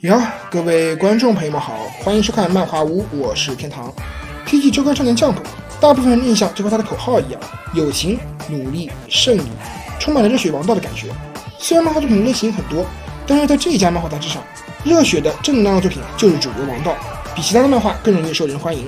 哟，各位观众朋友们好，欢迎收看漫画屋，我是天堂。提起周刊少年 Jump，大部分人的印象就和他的口号一样，友情、努力、胜利，充满了热血王道的感觉。虽然漫画作品类型很多，但是在这一家漫画杂志上，热血的正能量的作品就是主流王道，比其他的漫画更容易受人欢迎。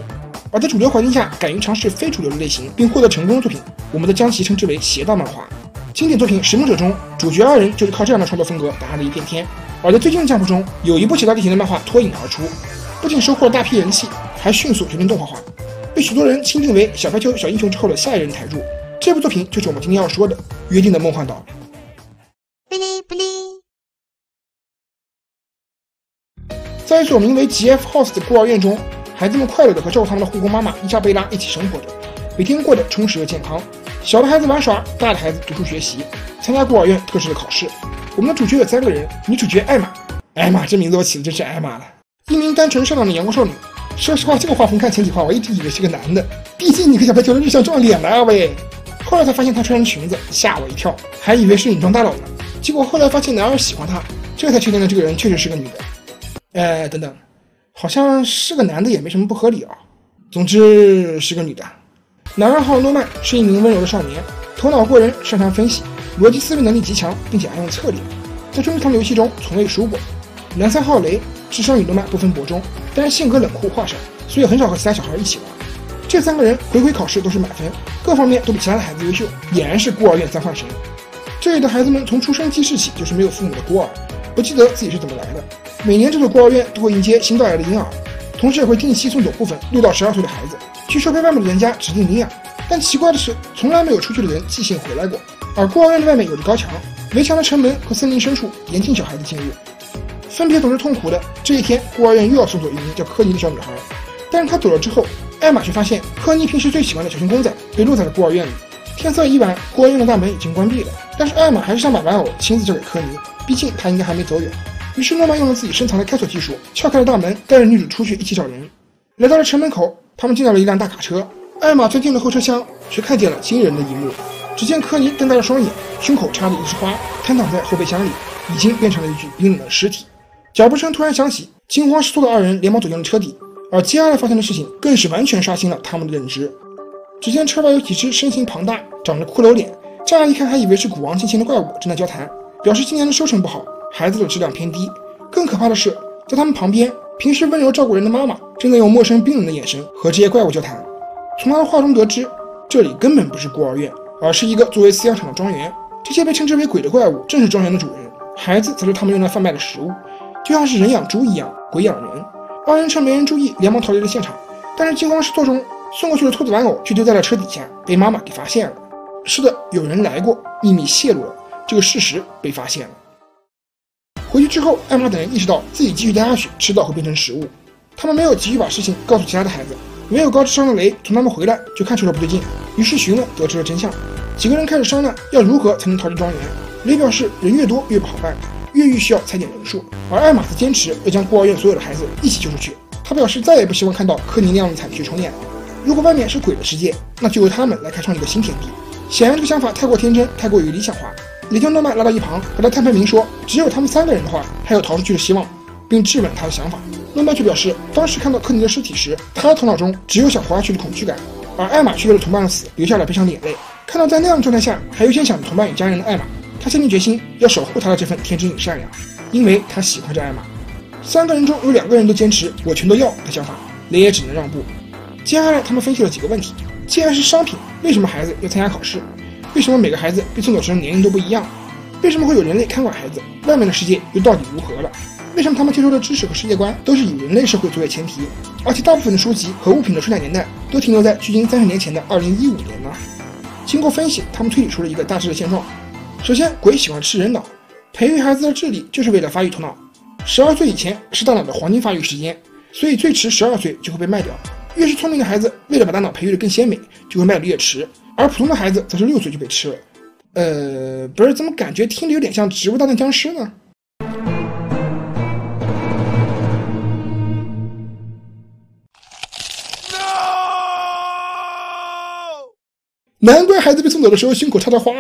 而在主流环境下，敢于尝试非主流的类型并获得成功的作品，我们都将其称之为邪道漫画。经典作品《拾梦者》中，主角二人就是靠这样的创作风格打下了一片天。而在最近的降部中，有一部其他类型的漫画脱颖而出，不仅收获了大批人气，还迅速推进动画化，被许多人钦定为小排球、小英雄之后的下一任台柱。这部作品就是我们今天要说的《约定的梦幻岛》。在一所名为 G.F. House 的孤儿院中。孩子们快乐的和照顾他们的护工妈妈伊莎贝拉一起生活着，每天过得充实而健康。小的孩子玩耍，大的孩子读书学习，参加孤儿院特制的考试。我们的主角有三个人，女主角艾玛，艾玛这名字我起的真是艾玛了，一名单纯善良的阳光少女。说实话，这个画风看前几话我一直以为是个男的，毕竟你和小白球的日向撞脸了啊喂！后来才发现她穿着裙子，吓我一跳，还以为是女装大佬呢。结果后来发现男二喜欢她，这才确定了这个人确实是个女的。哎，等等。好像是个男的也没什么不合理啊。总之是个女的。男二号诺曼是一名温柔的少年，头脑过人，擅长分析，逻辑思维能力极强，并且爱用策略，在捉迷藏游戏中从未输过。男三号雷智商与动漫不分伯仲，但是性格冷酷话少，所以很少和其他小孩一起玩。这三个人回回考试都是满分，各方面都比其他的孩子优秀，俨然是孤儿院三幻神。这里的孩子们从出生记事起就是没有父母的孤儿，不记得自己是怎么来的。每年这所孤儿院都会迎接新到来的婴儿，同时也会定期送走部分六到十二岁的孩子去售票外面的人家指定领养。但奇怪的是，从来没有出去的人寄信回来过。而孤儿院的外面有着高墙，围墙的城门和森林深处严禁小孩子进入。分别总是痛苦的。这一天，孤儿院又要送走一名叫科尼的小女孩，但是她走了之后，艾玛却发现科尼平时最喜欢的小熊公仔被落在了孤儿院里。天色已晚，孤儿院的大门已经关闭了，但是艾玛还是想把玩偶亲自交给科尼，毕竟他应该还没走远。于是诺曼用了自己深藏的开锁技术，撬开了大门，带着女主出去一起找人。来到了城门口，他们进到了一辆大卡车。艾玛钻进了后车厢，却看见了惊人的一幕：只见科尼瞪大了双眼，胸口插着一枝花，瘫躺在后备箱里，已经变成了一具冰冷的尸体。脚步声突然响起，惊慌失措的二人连忙走进了车底。而接下来发生的事情，更是完全刷新了他们的认知。只见车外有几只身形庞大、长着骷髅脸，乍一看还以为是古王近亲的怪物正在交谈，表示今年的收成不好。孩子的质量偏低，更可怕的是，在他们旁边，平时温柔照顾人的妈妈正在用陌生冰冷的眼神和这些怪物交谈。从他的话中得知，这里根本不是孤儿院，而是一个作为饲养场的庄园。这些被称之为鬼的怪物正是庄园的主人，孩子则是他们用来贩卖的食物，就像是人养猪一样，鬼养人。二人趁没人注意，连忙逃离了现场。但是惊慌失措中，送过去的兔子玩偶却丢在了车底下，被妈妈给发现了。是的，有人来过，秘密泄露了，这个事实被发现了。回去之后，艾玛等人意识到自己继续待下去，迟早会变成食物。他们没有急于把事情告诉其他的孩子。没有高智商的雷从他们回来就看出了不对劲，于是询问得知了真相。几个人开始商量要如何才能逃离庄园。雷表示人越多越不好办，越狱需要裁减人数。而艾玛则坚持要将孤儿院所有的孩子一起救出去。他表示再也不希望看到科尼那样的惨剧重演。如果外面是鬼的世界，那就由他们来开创一个新天地。显然这个想法太过天真，太过于理想化。雷将诺曼拉到一旁，和他摊牌明说，只有他们三个人的话，还有逃出去的希望，并质问他的想法。诺曼却表示，当时看到科尼的尸体时，他的头脑中只有想活下去的恐惧感，而艾玛却为了同伴的死流下了悲伤的眼泪。看到在那样的状态下还有一心想着同伴与家人的艾玛，他下定决心要守护她的这份天真与善良，因为他喜欢着艾玛。三个人中有两个人都坚持我全都要的想法，雷也只能让步。接下来他们分析了几个问题：既然是商品，为什么孩子要参加考试？为什么每个孩子被送走时年龄都不一样？为什么会有人类看管孩子？外面的世界又到底如何了？为什么他们接受的知识和世界观都是以人类社会作为前提？而且大部分的书籍和物品的出产年代都停留在距今三十年前的二零一五年呢？经过分析，他们推理出了一个大致的现状：首先，鬼喜欢吃人脑，培育孩子的智力就是为了发育头脑。十二岁以前是大脑的黄金发育时间，所以最迟十二岁就会被卖掉。越是聪明的孩子，为了把大脑培育的更鲜美，就会卖得越迟。而普通的孩子则是六岁就被吃了，呃，不是，怎么感觉听着有点像《植物大战僵尸》呢？难怪孩子被送走的时候胸口插着花。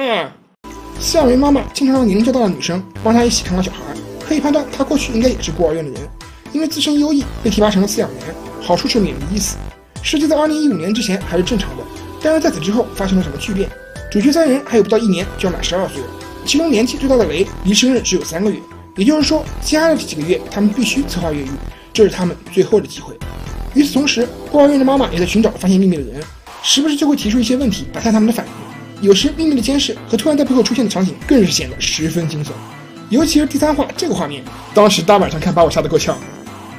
饲养员妈妈经常让年龄较大的女生帮她一起看管小孩，可以判断她过去应该也是孤儿院的人，因为自身优异被提拔成了饲养员，好处是免于一死。实际在2015年之前还是正常的，但是在此之后发生了什么巨变？主角三人还有不到一年就要满十二岁了，其中年纪最大的雷离生日只有三个月，也就是说，接下来这几个月他们必须策划越狱，这是他们最后的机会。与此同时，孤儿院的妈妈也在寻找发现秘密的人，时不时就会提出一些问题打探他们的反应。有时秘密的监视和突然在背后出现的场景更是显得十分惊悚，尤其是第三话这个画面，当时大晚上看把我吓得够呛。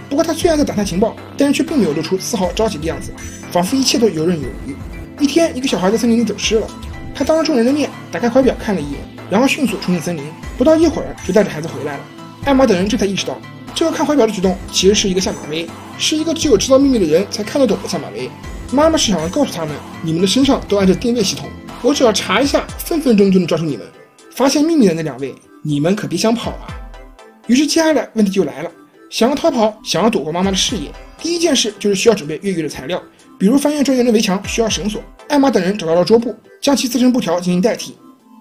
不过他虽然在打探情报，但是却并没有露出丝毫着急的样子，仿佛一切都游刃有余。一天，一个小孩在森林里走失了，他当着众人的面打开怀表看了一眼，然后迅速冲进森林，不到一会儿就带着孩子回来了。艾玛等人这才意识到，这个看怀表的举动其实是一个下马威，是一个只有知道秘密的人才看得懂的下马威。妈妈是想要告诉他们，你们的身上都按着定位系统。我只要查一下，分分钟就能抓住你们。发现秘密的那两位，你们可别想跑啊！于是接下来问题就来了：想要逃跑，想要躲过妈妈的视野，第一件事就是需要准备越狱的材料，比如翻越庄园的围墙需要绳索。艾玛等人找到了桌布，将其自身布条进行代替。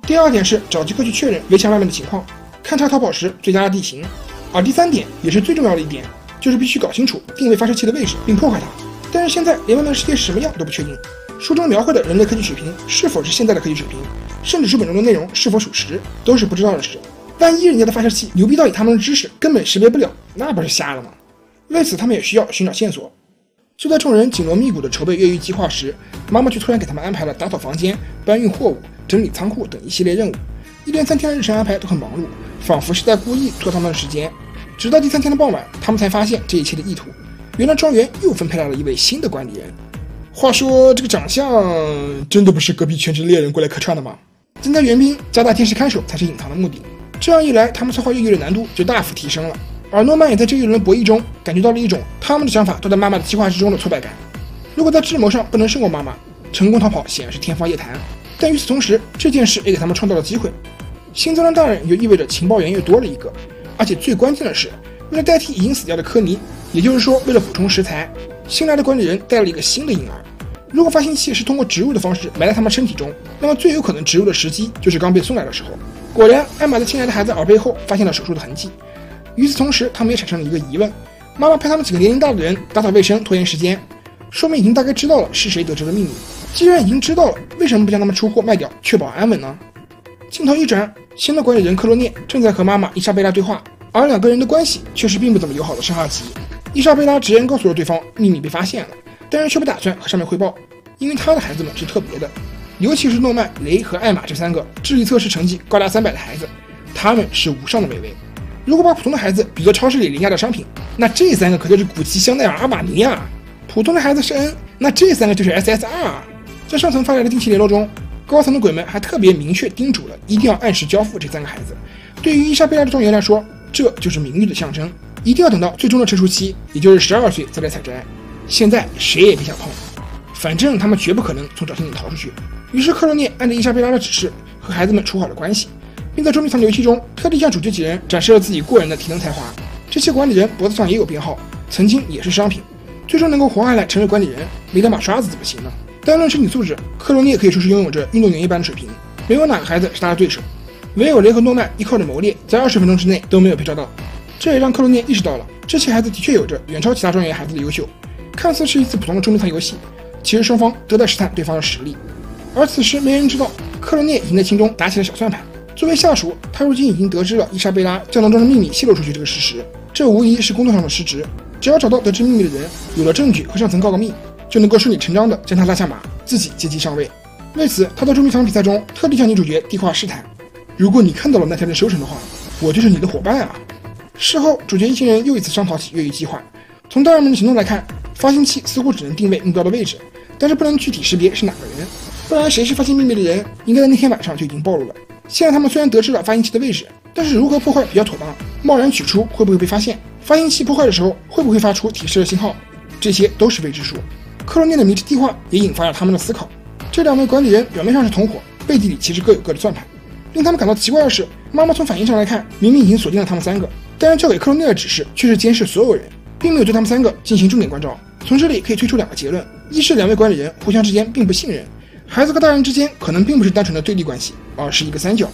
第二点是找机会去确认围墙外面的情况，勘察逃跑时最佳的地形。而第三点也是最重要的一点，就是必须搞清楚定位发射器的位置并破坏它。但是现在连外面的世界什么样都不确定。书中描绘的人类科技水平是否是现在的科技水平，甚至书本中的内容是否属实，都是不知道的事。万一人家的发射器牛逼到以他们的知识根本识别不了，那不是瞎了吗？为此，他们也需要寻找线索。就在众人紧锣密鼓地筹备越狱计划时，妈妈却突然给他们安排了打扫房间、搬运货物、整理仓库等一系列任务。一连三天的日程安排都很忙碌，仿佛是在故意拖他们的时间。直到第三天的傍晚，他们才发现这一切的意图。原来庄园又分配来了一位新的管理人。话说这个长相真的不是隔壁全职猎人过来客串的吗？增加援兵，加大监视看守才是隐藏的目的。这样一来，他们策划越狱的难度就大幅提升了。而诺曼也在这一轮博弈中感觉到了一种他们的想法都在妈妈的计划之中的挫败感。如果在智谋上不能胜过妈妈，成功逃跑显然是天方夜谭。但与此同时，这件事也给他们创造了机会。新增的大人也就意味着情报员又多了一个。而且最关键的是，为了代替已经死掉的科尼，也就是说为了补充食材，新来的管理人带了一个新的婴儿。如果发信器是通过植入的方式埋在他们身体中，那么最有可能植入的时机就是刚被送来的时候。果然，艾玛在亲爱的孩子耳背后发现了手术的痕迹。与此同时，他们也产生了一个疑问：妈妈派他们几个年龄大的人打扫卫生拖延时间，说明已经大概知道了是谁得知了秘密。既然已经知道了，为什么不将他们出货卖掉，确保安稳呢？镜头一转，新的管理人克罗涅正在和妈妈伊莎贝拉对话，而两个人的关系却是并不怎么友好的上下级。伊莎贝拉直言告诉了对方秘密被发现了。但是却不打算和上面汇报，因为他的孩子们是特别的，尤其是诺曼、雷和艾玛这三个智力测试成绩高达三百的孩子，他们是无上的美味。如果把普通的孩子比作超市里廉价的商品，那这三个可就是古奇、香奈儿、阿玛尼呀。普通的孩子是 N，那这三个就是 SSR。在上层发来的定期联络中，高层的鬼们还特别明确叮嘱了，一定要按时交付这三个孩子。对于伊莎贝拉的庄园来说，这就是名誉的象征，一定要等到最终的成熟期，也就是十二岁再来采摘。现在谁也别想碰，反正他们绝不可能从沼泽里逃出去。于是克罗涅按照伊莎贝拉的指示，和孩子们处好了关系，并在捉迷藏游戏中特地向主角几人展示了自己过人的体能才华。这些管理人脖子上也有编号，曾经也是商品，最终能够活下来成为管理人，没两把刷子怎么行呢？单论身体素质，克罗涅可以说是拥有着运动员一般的水平，没有哪个孩子是他的对手。唯有雷和诺曼依靠着谋略，在二十分钟之内都没有被抓到。这也让克罗涅意识到了，这些孩子的确有着远超其他庄园孩子的优秀。看似是一次普通的捉迷藏游戏，其实双方都在试探对方的实力。而此时，没人知道克罗涅已经在心中打起了小算盘。作为下属，他如今已经得知了伊莎贝拉将当中的秘密泄露出去这个事实，这无疑是工作上的失职。只要找到得知秘密的人，有了证据和上层告个密，就能够顺理成章的将他拉下马，自己接机上位。为此，他在捉迷藏比赛中特地向女主角递话试探：如果你看到了那天的收成的话，我就是你的伙伴啊！事后，主角一行人又一次商讨起越狱计划。从大人们的行动来看，发信器似乎只能定位目标的位置，但是不能具体识别是哪个人，不然谁是发现秘密的人，应该在那天晚上就已经暴露了。现在他们虽然得知了发信器的位置，但是如何破坏比较妥当？贸然取出会不会被发现？发信器破坏的时候会不会发出提示的信号？这些都是未知数。克罗涅的迷之计划也引发了他们的思考。这两位管理人表面上是同伙，背地里其实各有各的算盘。令他们感到奇怪的是，妈妈从反应上来看，明明已经锁定了他们三个，但是交给克罗内的指示却是监视所有人，并没有对他们三个进行重点关照。从这里可以推出两个结论：一是两位管理人互相之间并不信任，孩子和大人之间可能并不是单纯的对立关系，而是一个三角；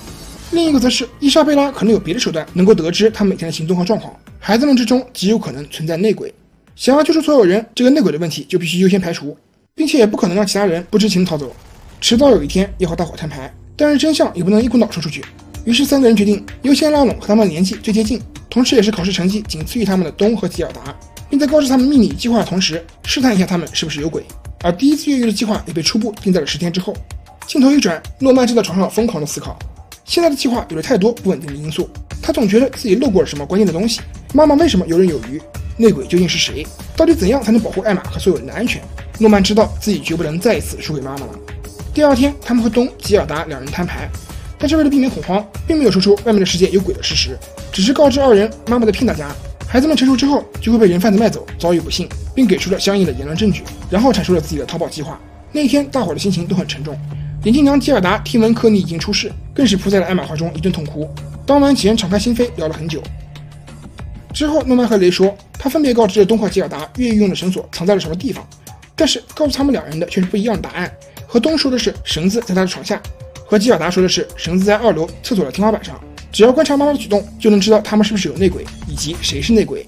另一个则是伊莎贝拉可能有别的手段能够得知她每天的行踪和状况。孩子们之中极有可能存在内鬼，想要救出所有人，这个内鬼的问题就必须优先排除，并且也不可能让其他人不知情逃走，迟早有一天要和大伙摊牌。但是真相也不能一股脑说出去，于是三个人决定优先拉拢和他们年纪最接近，同时也是考试成绩仅次于他们的东和吉尔达，并在告知他们秘密计划的同时，试探一下他们是不是有鬼。而第一次越狱的计划也被初步定在了十天之后。镜头一转，诺曼正在床上疯狂的思考，现在的计划有了太多不稳定的因素，他总觉得自己漏过了什么关键的东西。妈妈为什么游刃有余？内鬼究竟是谁？到底怎样才能保护艾玛和所有人的安全？诺曼知道自己绝不能再一次输给妈妈了。第二天，他们和东吉尔达两人摊牌，但是为了避免恐慌，并没有说出外面的世界有鬼的事实，只是告知二人妈妈在骗大家，孩子们成熟之后就会被人贩子卖走，遭遇不幸，并给出了相应的言论证据，然后阐述了自己的逃跑计划。那一天，大伙的心情都很沉重。眼镜娘吉尔达听闻科尼已经出事，更是扑在了艾玛怀中一顿痛哭。当晚几人敞开心扉聊了很久。之后，诺曼和雷说，他分别告知了东和吉尔达越狱用的绳索藏在了什么地方，但是告诉他们两人的却是不一样的答案。和东说的是绳子在他的床下，和吉尔达说的是绳子在二楼厕所的天花板上。只要观察妈妈的举动，就能知道他们是不是有内鬼，以及谁是内鬼。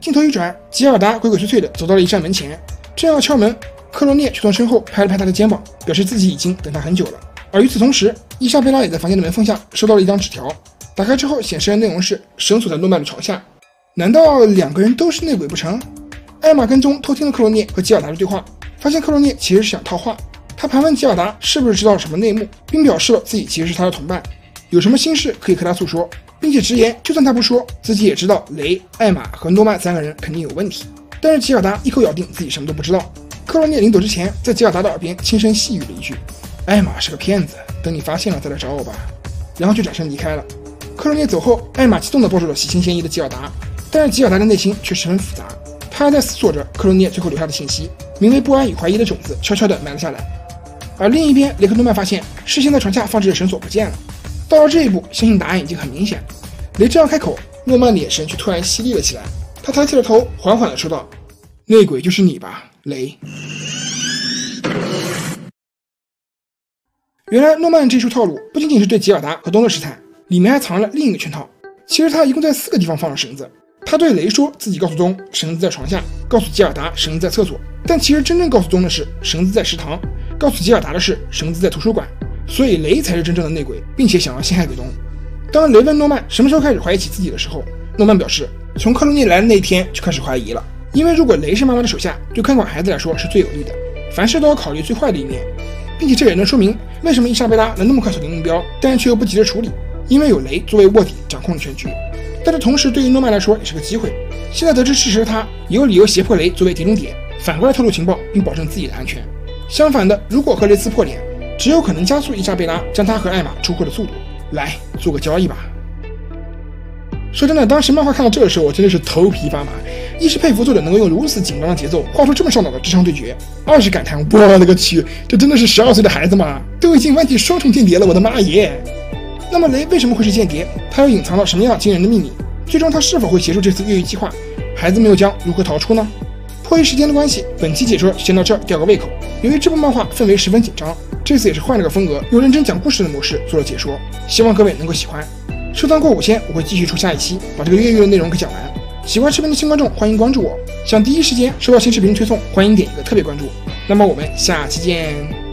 镜头一转，吉尔达鬼鬼祟祟地走到了一扇门前，正要敲门，克罗涅却从身后拍了拍他的肩膀，表示自己已经等他很久了。而与此同时，伊莎贝拉也在房间的门缝下收到了一张纸条，打开之后显示的内容是绳索在诺曼的床下。难道两个人都是内鬼不成？艾玛跟踪偷听了克罗涅和吉尔达的对话，发现克罗涅其实是想套话。他盘问吉尔达是不是知道什么内幕，并表示了自己其实是他的同伴，有什么心事可以和他诉说，并且直言就算他不说，自己也知道雷、艾玛和诺曼三个人肯定有问题。但是吉尔达一口咬定自己什么都不知道。克罗涅临走之前，在吉尔达的耳边轻声细语了一句：“艾玛是个骗子，等你发现了再来找我吧。”然后就转身离开了。克罗涅走后，艾玛激动地抱住了喜新厌意的吉尔达，但是吉尔达的内心却十分复杂，他还在思索着克罗涅最后留下的信息，名为不安与怀疑的种子悄悄地埋了下来。而另一边，雷克诺曼发现事先在床下放置的绳索不见了。到了这一步，相信答案已经很明显。雷正要开口，诺曼的眼神却突然犀利了起来。他抬起了头，缓缓地说道：“内鬼就是你吧，雷。”原来诺曼这出套路不仅仅是对吉尔达和东的试探，里面还藏了另一个圈套。其实他一共在四个地方放了绳子。他对雷说自己告诉东绳子在床下，告诉吉尔达绳子在厕所，但其实真正告诉东的是绳子在食堂。告诉吉尔达的是绳子在图书馆，所以雷才是真正的内鬼，并且想要陷害鬼东。当雷问诺曼什么时候开始怀疑起自己的时候，诺曼表示从克罗尼来的那一天就开始怀疑了。因为如果雷是妈妈的手下，对看管孩子来说是最有利的，凡事都要考虑最坏的一面，并且这也能说明为什么伊莎贝拉能那么快锁定目标，但却又不急着处理，因为有雷作为卧底掌控了全局。但这同时对于诺曼来说也是个机会，现在得知事实的他也有理由胁迫雷作为集中点，反过来透露情报，并保证自己的安全。相反的，如果和雷斯破脸，只有可能加速伊莎贝拉将他和艾玛出货的速度。来做个交易吧。说真的，当时漫画看到这个时候，我真的是头皮发麻。一是佩服作者能够用如此紧张的节奏画出这么上脑的智商对决；二是感叹，我勒个去，这真的是十二岁的孩子吗？都已经玩起双重间谍了，我的妈耶！那么雷为什么会是间谍？他又隐藏了什么样惊人的秘密？最终他是否会协助这次越狱计划？孩子没有将如何逃出呢？迫于时间的关系，本期解说先到这儿，吊个胃口。由于这部漫画氛围十分紧张，这次也是换了个风格，用认真讲故事的模式做了解说，希望各位能够喜欢。收藏过五千，我会继续出下一期，把这个月月的内容给讲完。喜欢视频的新观众，欢迎关注我。想第一时间收到新视频推送，欢迎点一个特别关注。那么我们下期见。